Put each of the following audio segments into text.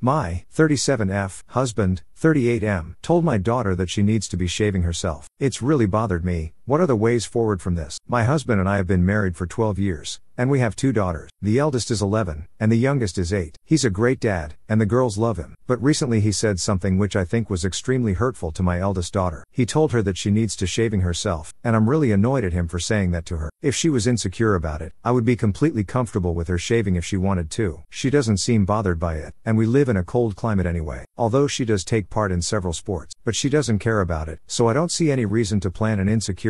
My 37F husband, 38M, told my daughter that she needs to be shaving herself. It's really bothered me. What are the ways forward from this? My husband and I have been married for 12 years, and we have two daughters. The eldest is 11, and the youngest is 8. He's a great dad, and the girls love him. But recently he said something which I think was extremely hurtful to my eldest daughter. He told her that she needs to shaving herself, and I'm really annoyed at him for saying that to her. If she was insecure about it, I would be completely comfortable with her shaving if she wanted to. She doesn't seem bothered by it, and we live in a cold climate anyway. Although she does take part in several sports, but she doesn't care about it, so I don't see any reason to plan an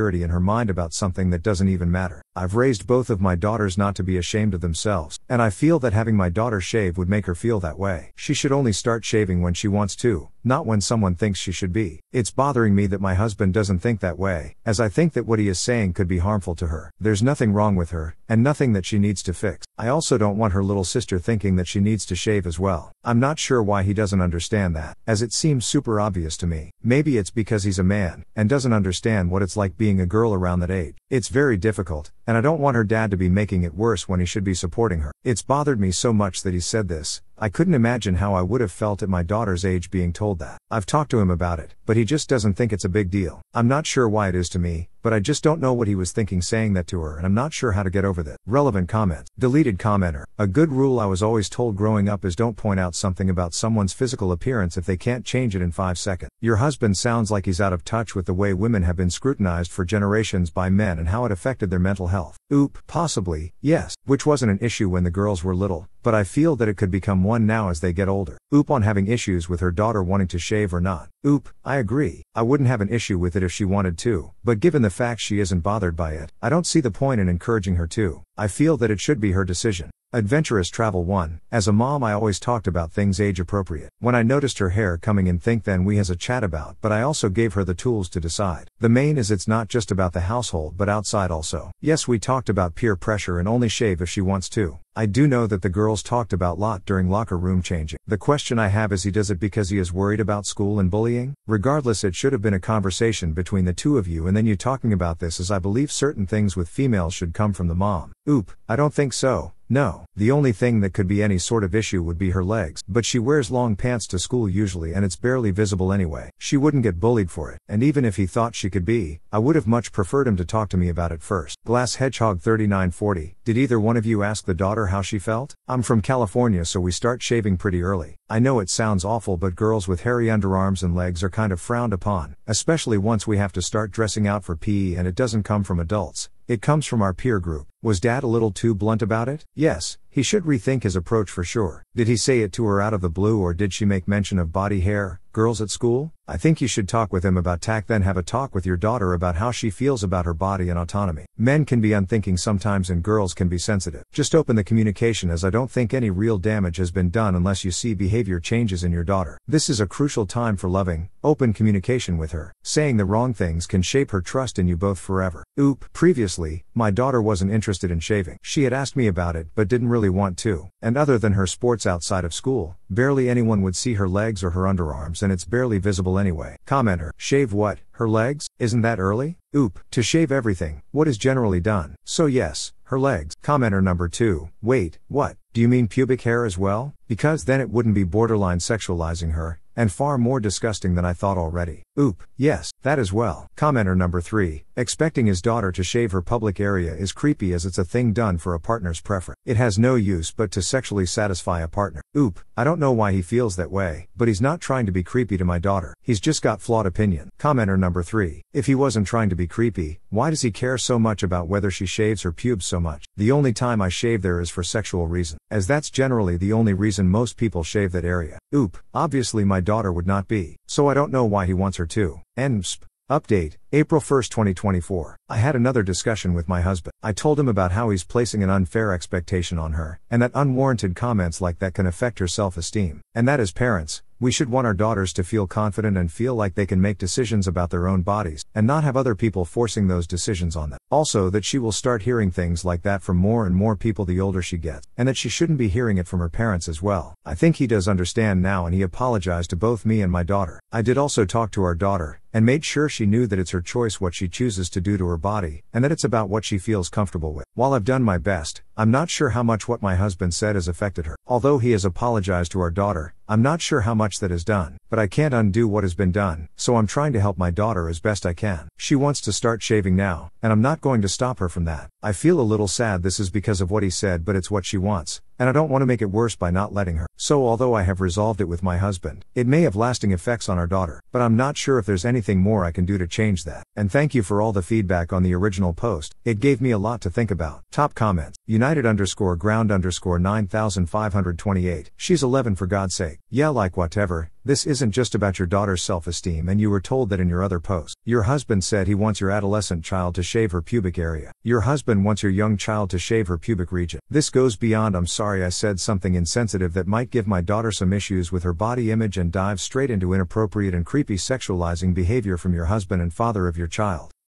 insecurity in her mind about something that doesn't even matter. I've raised both of my daughters not to be ashamed of themselves, and I feel that having my daughter shave would make her feel that way. She should only start shaving when she wants to, not when someone thinks she should be. It's bothering me that my husband doesn't think that way, as I think that what he is saying could be harmful to her. There's nothing wrong with her, and nothing that she needs to fix. I also don't want her little sister thinking that she needs to shave as well. I'm not sure why he doesn't understand that, as it seems super obvious to me. Maybe it's because he's a man, and doesn't understand what it's like being a girl around that age. It's very difficult, and I don't want her dad to be making it worse when he should be supporting her. It's bothered me so much that he said this, I couldn't imagine how I would have felt at my daughter's age being told that. I've talked to him about it, but he just doesn't think it's a big deal. I'm not sure why it is to me, but I just don't know what he was thinking saying that to her and I'm not sure how to get over that. Relevant comments. Deleted commenter. A good rule I was always told growing up is don't point out something about someone's physical appearance if they can't change it in 5 seconds. Your husband sounds like he's out of touch with the way women have been scrutinized for generations by men and how it affected their mental health. Oop, possibly, yes, which wasn't an issue when the girls were little, but I feel that it could become one now as they get older. Oop on having issues with her daughter wanting to shave or not. Oop, I agree. I wouldn't have an issue with it if she wanted to, but given the fact she isn't bothered by it, I don't see the point in encouraging her to. I feel that it should be her decision. Adventurous Travel 1. As a mom, I always talked about things age appropriate. When I noticed her hair coming in, think then we has a chat about, but I also gave her the tools to decide. The main is it's not just about the household but outside also. Yes, we talked about peer pressure and only shave if she wants to. I do know that the girls talked about lot during locker room changing. The question I have is he does it because he is worried about school and bullying? Regardless, it should have been a conversation between the two of you and then you talking about this as I believe certain things with females should come from the mom. Oop, I don't think so. No, the only thing that could be any sort of issue would be her legs, but she wears long pants to school usually and it's barely visible anyway. She wouldn't get bullied for it, and even if he thought she could be, I would have much preferred him to talk to me about it first. Glass Hedgehog 3940, did either one of you ask the daughter how she felt? I'm from California so we start shaving pretty early. I know it sounds awful but girls with hairy underarms and legs are kind of frowned upon, especially once we have to start dressing out for PE and it doesn't come from adults. It comes from our peer group. Was dad a little too blunt about it? Yes, he should rethink his approach for sure. Did he say it to her out of the blue or did she make mention of body hair, girls at school? I think you should talk with him about tact then have a talk with your daughter about how she feels about her body and autonomy. Men can be unthinking sometimes and girls can be sensitive. Just open the communication as I don't think any real damage has been done unless you see behavior changes in your daughter. This is a crucial time for loving, open communication with her. Saying the wrong things can shape her trust in you both forever. Oop, previously, my daughter wasn't interested in shaving. She had asked me about it but didn't really want to. And other than her sports outside of school, barely anyone would see her legs or her underarms and it's barely visible anyway. Commenter, shave what? Her legs? Isn't that early? Oop, to shave everything, what is generally done? So yes, her legs. Commenter number 2, wait, what? Do you mean pubic hair as well? Because then it wouldn't be borderline sexualizing her, and far more disgusting than I thought already. Oop, yes, that as well. Commenter number 3, expecting his daughter to shave her public area is creepy as it's a thing done for a partner's preference. It has no use but to sexually satisfy a partner. Oop, I don't know why he feels that way, but he's not trying to be creepy to my daughter. He's just got flawed opinion. Commenter number 3, if he wasn't trying to be creepy, why does he care so much about whether she shaves her pubes so much? The only time I shave there is for sexual reason, as that's generally the only reason most people shave that area. Oop, obviously my daughter would not be, so I don't know why he wants her to. NSP. Update, April 1, 2024. I had another discussion with my husband. I told him about how he's placing an unfair expectation on her, and that unwarranted comments like that can affect her self esteem. And that as parents, we should want our daughters to feel confident and feel like they can make decisions about their own bodies, and not have other people forcing those decisions on them. Also, that she will start hearing things like that from more and more people the older she gets, and that she shouldn't be hearing it from her parents as well. I think he does understand now and he apologized to both me and my daughter. I did also talk to our daughter, and made sure she knew that it's her choice what she chooses to do to her body, and that it's about what she feels comfortable with. While I've done my best, I'm not sure how much what my husband said has affected her. Although he has apologized to our daughter, I'm not sure how much that has done, but I can't undo what has been done, so I'm trying to help my daughter as best I can. She wants to start shaving now, and I'm not going to stop her from that. I feel a little sad this is because of what he said, but it's what she wants, and I don't want to make it worse by not letting her. So, although I have resolved it with my husband, it may have lasting effects on our daughter, but I'm not sure if there's anything more I can do to change that. And thank you for all the feedback on the original post, it gave me a lot to think about. Top comments United underscore ground underscore 9528. She's 11 for God's sake. Yeah, like whatever, this isn't just about your daughter's self esteem, and you were told that in your other post. Your husband said he wants your adolescent child to shave her pubic area. Your husband wants your young child to shave her pubic region. This goes beyond I'm sorry I said something insensitive that might give my daughter some issues with her body image and dive straight into inappropriate and creepy sexualizing behavior from your husband and father of your child.